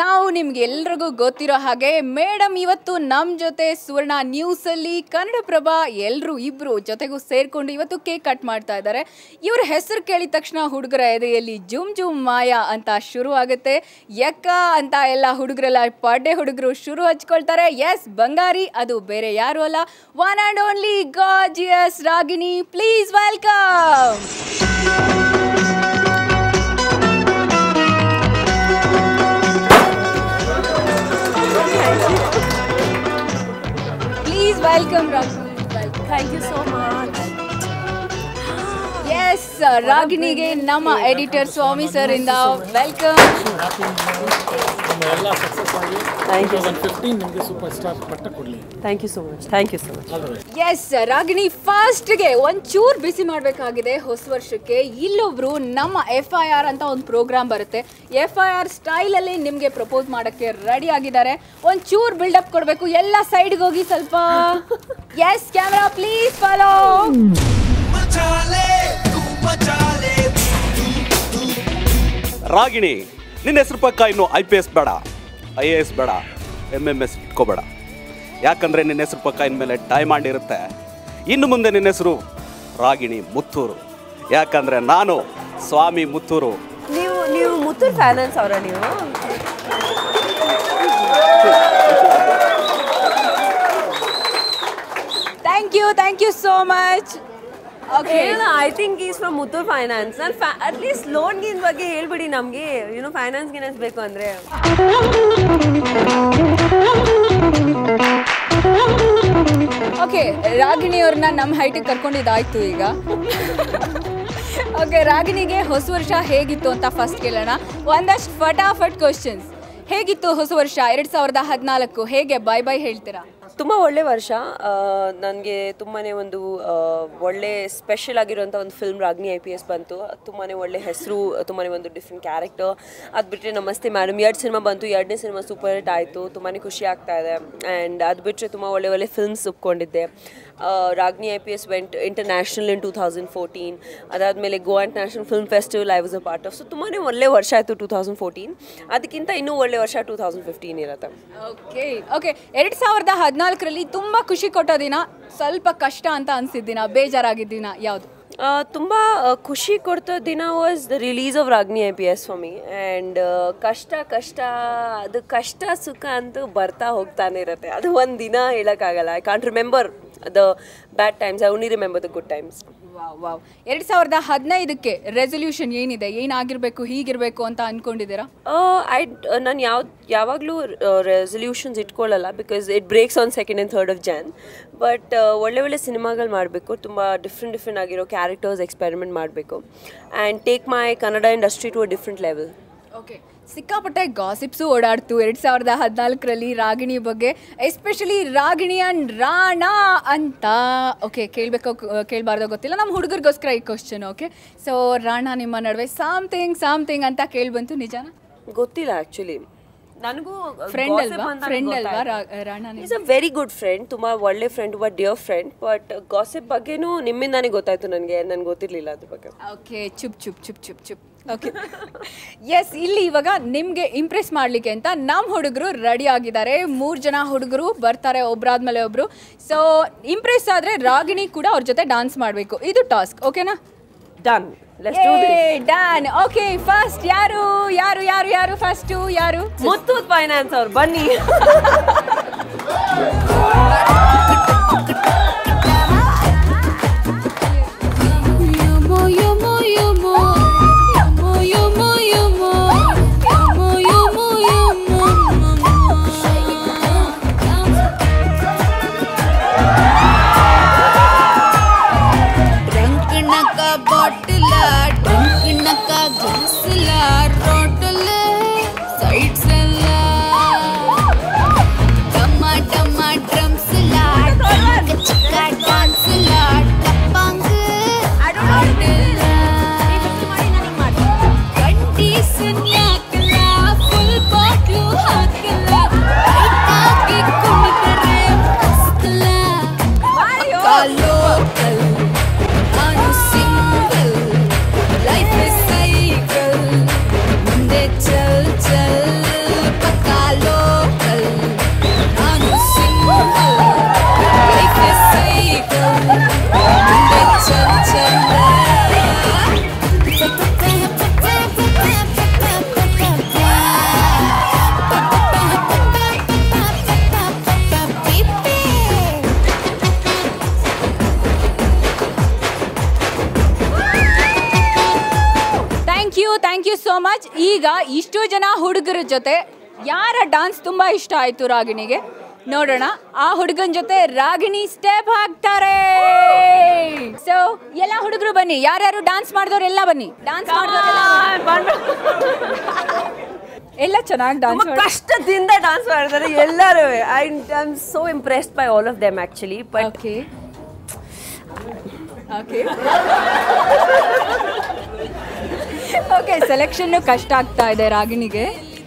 ನಾವು ನಿಮ್ಗೆ ಎಲ್ರಿಗೂ ಗೊತ್ತಿರೋ ಹಾಗೆ ಮೇಡಮ್ ಇವತ್ತು ನಮ್ಮ ಜೊತೆ ಸುವರ್ಣ ನ್ಯೂಸಲ್ಲಿ ಕನ್ನಡಪ್ರಭ ಎಲ್ಲರೂ ಇಬ್ರು ಜೊತೆಗೂ ಸೇರ್ಕೊಂಡು ಇವತ್ತು ಕೇಕ್ ಕಟ್ ಮಾಡ್ತಾ ಇದ್ದಾರೆ. ಇವ್ರ ಹೆಸರು ಕೇಳಿದ ತಕ್ಷಣ ಹುಡುಗರ ಎದೆಯಲ್ಲಿ ಜುಮ್ ಜುಮ್ ಮಾಯಾ ಅಂತ ಶುರು ಆಗುತ್ತೆ. ಯಕ್ಕ ಅಂತ ಎಲ್ಲ ಹುಡುಗರೆಲ್ಲ ಪಡ್ಡೆ ಹುಡುಗರು ಶುರು ಹಚ್ಕೊಳ್ತಾರೆ. ಎಸ್ ಬಂಗಾರಿ, ಅದು ಬೇರೆ ಯಾರು ಅಲ್ಲ. One and only gorgeous Ragini please welcome please welcome Ragini Thank you so much. Yes ರಾಗಿಣಿಗೆ ನಮ್ಮ ಎಡಿಟರ್ ಸ್ವಾಮಿ ಸರ್ ಇಂದ ವೆಲ್ಕಮ್ ನಿಮ್ಮ ಎಲ್ಲ ಸಕ್ಸಸ್ ಆಗಿ ಥ್ಯಾಂಕ್ ಯು ಫಿಫ್ಟೀನ್ ನಿಮಗೆ ಸೂಪರ್ ಸ್ಟಾರ್ ಪಟ್ಟ ಕೊಡಲಿ. Thank you so much thank you so much yes Ragini ಫಸ್ಟ್ಗೆ ಒಂಚೂರು ಬಿಸಿ ಮಾಡಬೇಕಾಗಿದೆ ಹೊಸ ವರ್ಷಕ್ಕೆ. ಇಲ್ಲೊಬ್ರು ನಮ್ಮ ಎಫ್ ಐ ಆರ್ ಅಂತ ಒಂದು ಪ್ರೋಗ್ರಾಮ್ ಬರುತ್ತೆ. ಎಫ್ ಐ ಆರ್ ಸ್ಟೈಲಲ್ಲಿ ನಿಮಗೆ ಪ್ರಪೋಸ್ ಮಾಡೋಕ್ಕೆ ರೆಡಿ ಆಗಿದ್ದಾರೆ. ಒಂಚೂರು ಬಿಲ್ಡಪ್ ಕೊಡಬೇಕು. ಎಲ್ಲ ಸೈಡ್ಗೆ ಹೋಗಿ ಸ್ವಲ್ಪ. Yes camera please follow Ragini ನಿನ್ನ ಹೆಸರು ಪಕ್ಕ ಇನ್ನು ಐ ಪಿ ಎಸ್ ಬೇಡ ಐ ಎ ಎಸ್ ಬೇಡ ಎಂ ಎಂ ಎಸ್ ಇಟ್ಕೋಬೇಡ. ಯಾಕಂದರೆ ನಿನ್ನ ಹೆಸರು ಪಕ್ಕ ಇನ್ಮೇಲೆ ಡೈಮಂಡ್ ಇರುತ್ತೆ. ಇನ್ನು ಮುಂದೆ ನಿನ್ನ ಹೆಸರು ರಾಗಿಣಿ ಮುತ್ತೂರು. ಯಾಕಂದರೆ ನಾನು ಸ್ವಾಮಿ ಮುತ್ತೂರು. ನೀವು ನೀವು ಮುತ್ತೂರ್ ಫ್ಯಾನನ್ಸ್ ಅವರ ನೀವು? Thank you thank you so much okay I think is from Muthoot Finance ನಾನು ಅಟ್ ಲೀಸ್ಟ್ ಲೋನ್ ಗಿನ್ ಬಗ್ಗೆ ಹೇಳ್ಬಿಡಿ ನಮಗೆ. ಯುನೋ ಫೈನಾನ್ಸ್ ಗಿನಾನ್ಸ್ ಬೇಕು ಅಂದರೆ. ಓಕೆ ರಾಗಿಣಿ ಅವ್ರನ್ನ ನಮ್ಮ ಹೈಟಿಗೆ ಕರ್ಕೊಂಡಿದ್ದಾಯ್ತು ಈಗ. ಓಕೆ ರಾಗಿಣಿಗೆ ಹೊಸ ವರ್ಷ ಹೇಗಿತ್ತು ಅಂತ ಫಸ್ಟ್ ಕೇಳೋಣ. ಒಂದಷ್ಟು ಫಟಾಫಟ್ ಕ್ವಶನ್ಸ್ ಹೇಗಿತ್ತು ಹೊಸ ವರ್ಷ? ಎರಡು ಸಾವಿರದ ಹದಿನಾಲ್ಕು. ಹೇಗೆ? ಬಾಯ್ ಬಾಯ್ ಹೇಳ್ತೀರಾ? ತುಂಬ ಒಳ್ಳೆ ವರ್ಷ. ನನಗೆ ತುಂಬಾ ಒಂದು ಒಳ್ಳೆ ಸ್ಪೆಷಲ್ ಆಗಿರುವಂಥ ಒಂದು film Ragini I P S ಬಂತು. ತುಂಬಾ ಒಳ್ಳೆ ಹೆಸರು ತುಂಬಾ ಒಂದು ಡಿಫ್ರೆಂಟ್ ಕ್ಯಾರೆಕ್ಟರ್ ಅದು ಬಿಟ್ಟರೆ ನಮಸ್ತೆ ಮೇಡಮ್ ಎರಡು ಸಿನಿಮಾ ಬಂತು, ಎರಡನೇ ಸಿನಿಮಾ ಸೂಪರ್ ಹಿಟ್ ಆಯಿತು ತುಂಬಾ ಖುಷಿ ಆಗ್ತಾ ಇದೆ. ಆ್ಯಂಡ್ ಅದು ಬಿಟ್ಟರೆ ತುಂಬ ಒಳ್ಳೆ ಒಳ್ಳೆ films ಒಪ್ಕೊಂಡಿದ್ದೆ. Ragini I P S went international in two thousand fourteen ಅದಾದಮೇಲೆ Goa international film festival I was a part of so ತುಂಬಾ ಒಳ್ಳೆ ವರ್ಷ ಆಯಿತು ಟೂ ತೌಸಂಡ್ ಫೋರ್ಟೀನ್ ಅದಕ್ಕಿಂತ ಇನ್ನೂ ಒಳ್ಳೆ ವರ್ಷ ಟೂ ತೌಸಂಡ್ ಫಿಫ್ಟೀನ್ ಇರುತ್ತೆ. ಓಕೆ ಓಕೆ ಎರಡು ಸಾವಿರದ ಹದಿನಾಲ್ಕರಲ್ಲಿ ತುಂಬ ಖುಷಿ ಕೊಟ್ಟ ದಿನ. ಸ್ವಲ್ಪ ಕಷ್ಟ ಅಂತ ಅನಿಸಿದ್ದಿನ ದಿನ, ಬೇಜಾರಾಗಿದ್ದ ದಿನ ಯಾವುದು? ತುಂಬ ಖುಷಿ ಕೊಡ್ತ ದಿನ was the release of Ragini I P S for and ಕಷ್ಟ ಕಷ್ಟ, ಅದು ಕಷ್ಟ, ಸುಖ ಅಂತೂ ಬರ್ತಾ ಹೋಗ್ತಾನೆ ಇರುತ್ತೆ. ಅದು ಒಂದು ದಿನ ಹೇಳೋಕ್ಕಾಗಲ್ಲ. I can't remember the bad times I only remember the good times wow ಎರಡು ಸಾವಿರದ ಹದಿನೈದಕ್ಕೆ ರೆಸೊಲ್ಯೂಷನ್ ಏನಿದೆ? ಏನಾಗಿರಬೇಕು, ಹೀಗಿರಬೇಕು ಅಂತ ಅನ್ಕೊಂಡಿದ್ದೀರಾ? ಐ ನಾನು ಯಾವ, ಯಾವಾಗಲೂ resolutions ಇಟ್ಕೊಳ್ಳಲ್ಲ because it breaks on second and third of Jan but ಒಳ್ಳೆ ಒಳ್ಳೆ ಸಿನಿಮಾಗಳು ಮಾಡಬೇಕು. ತುಂಬ ಡಿಫ್ರೆಂಟ್ ಡಿಫ್ರೆಂಟ್ ಆಗಿರೋ ಕ್ಯಾರೆಕ್ಟರ್ಸ್ ಎಕ್ಸ್ಪೆರಿಮೆಂಟ್ ಮಾಡಬೇಕು. And take my Kannada industry to a different level okay ಸಿಕ್ಕಾಪಟ್ಟೆ ಗಾಸಿಪ್ಸು ಓಡಾಡ್ತು ಎರಡು ಸಾವಿರದ ಹದಿನಾಲ್ಕರಲ್ಲಿ ರಾಗಿಣಿ ಬಗ್ಗೆ ಎಸ್ಪೆಷಲಿ ರಾಗಿಣಿ ಅಂಡ್ ರಾಣಾ ಅಂತ. ಓಕೆ ಕೇಳಬೇಕೋ ಕೇಳಬಾರ್ದೋ ಗೊತ್ತಿಲ್ಲ ನಮ್ಮ ಹುಡುಗರಿಗೋಸ್ಕರ ಈ ಕ್ವಶನ್ ಓಕೆ? ಸೊ ರಾಣಾ ನಿಮ್ಮ ನಡುವೆ ಸಾಮ್ಥಿಂಗ್ ಸಾಮ್ಥಿಂಗ್ ಅಂತ ಕೇಳಿ ಬಂತು ನಿಜಾನ? ಗೊತ್ತಿಲ್ಲ ಆ್ಯಕ್ಚುಲಿ ನನಗೂ ಫ್ರೆಂಡ್ ಅಲ್ವಾ? ಫ್ರೆಂಡ್ ಅಲ್ವಾ Rana is a very good friend ತುಂಬಾ ಒಳ್ಳೆ ಫ್ರೆಂಡ್ ವಾ ಡಿಯರ್ ಫ್ರೆಂಡ್ ಬಟ್ ಗಾಸಿಪ್ ಬಗ್ಗೆನೂ ನಿಮ್ಮಿಂದಾನೇ ಗೊತ್ತಾಯ್ತು ನನಗೆ ನನಗೆ ಗೊತ್ತಿರಲಿಲ್ಲ ಅದ್ರ ಬಗ್ಗೆ. ಓಕೆ ಚುಪ್ ಚುಪ್ ಚುಪ್ ಚುಪ್ ಚುಪ್. ಓಕೆ ಎಸ್ ಇಲ್ಲಿ ಇವಾಗ ನಿಮಗೆ ಇಂಪ್ರೆಸ್ ಮಾಡಲಿಕ್ಕೆ ಅಂತ ನಮ್ಮ ಹುಡುಗರು ರೆಡಿ ಆಗಿದ್ದಾರೆ. ಮೂರು ಜನ ಹುಡುಗರು ಬರ್ತಾರೆ ಒಬ್ರಾದ್ಮೇಲೆ ಒಬ್ರು. ಸೊ ಇಂಪ್ರೆಸ್ ಆದರೆ ರಾಗಿಣಿ ಕೂಡ ಅವ್ರ ಜೊತೆ ಡಾನ್ಸ್ ಮಾಡಬೇಕು. ಇದು ಟಾಸ್ಕ್ ಓಕೆನಾ ಡನ್ ಡನ್ ಓಕೆ ಫಸ್ಟ್ ಯಾರು? ಯಾರು ಯಾರು ಯಾರು? ಫಸ್ಟು ಯಾರು? ಮುತ್ತೂತ್ ಫೈನಾನ್ಸ್ ಅವ್ರು ಬನ್ನಿ. का घोंसला रो ಮಚ್. ಈಗ ಇಷ್ಟು ಜನ ಹುಡುಗರ ಜೊತೆ ಯಾರ ಡಾನ್ಸ್ ತುಂಬ ಇಷ್ಟ ಆಯಿತು ರಾಗಿಣಿಗೆ? ನೋಡೋಣ. ಆ ಹುಡುಗನ ಜೊತೆ ರಾಗಿಣಿ ಸ್ಟೆಪ್ ಹಾಕ್ತಾರೆ. ಸೊ ಎಲ್ಲ ಹುಡುಗರು ಬನ್ನಿ. ಯಾರ್ಯಾರು ಡಾನ್ಸ್ ಮಾಡಿದವ್ರು ಎಲ್ಲ ಬನ್ನಿ. ಡಾನ್ಸ್ ಎಲ್ಲ ಚೆನ್ನಾಗಿ ಡಾನ್ಸ್ ಕಷ್ಟದಿಂದ ಡಾನ್ಸ್ ಮಾಡ್ತಾರೆ ಎಲ್ಲರೂ. I am so impressed by all of them actually but okay okay okay selection ಕಷ್ಟ ಆಗ್ತಾ ಇದೆ ರಾಗಿಣಿಗೆ.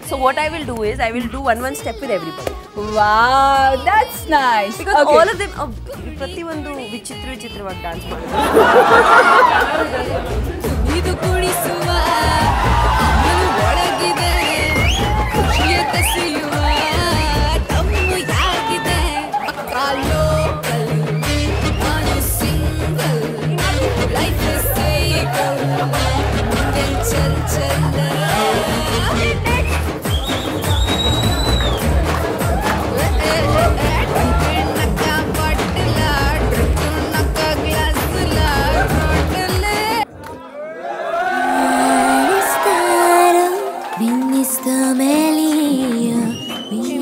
So what I will do is I will do one one step with everybody wow that's nice all of them ಪ್ರತಿಯೊಂದು ವಿಚಿತ್ರ ವಿಚಿತ್ರವಾಗಿ dance ಮಾಡ್ತಾರೆ ಇದು ಕುಣಿಸುವ Mr. Melia, we